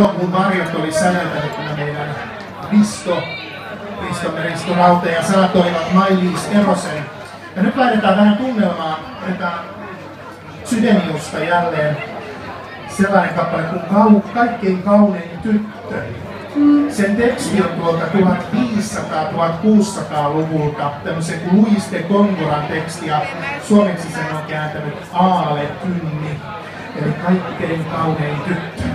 Elokuun varjot oli säveltänyt tämä meidän Risto, Risto Raute ja sanatoivat Mailis Erosen. Ja nyt lähdetään vähän tunnelmaan tätä Sydeniusta jälleen sellainen kappale kuin kau, Kaikkein kaunein tyttö. Sen teksti on tuolta 1500-1600-luvulta, tämmöisen kuin Luis de Congoran teksti, ja suomeksi sen on kääntänyt Aale Kynni, eli kaikkein kaunein tyttö.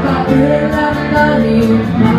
I will my darling, my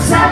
outside.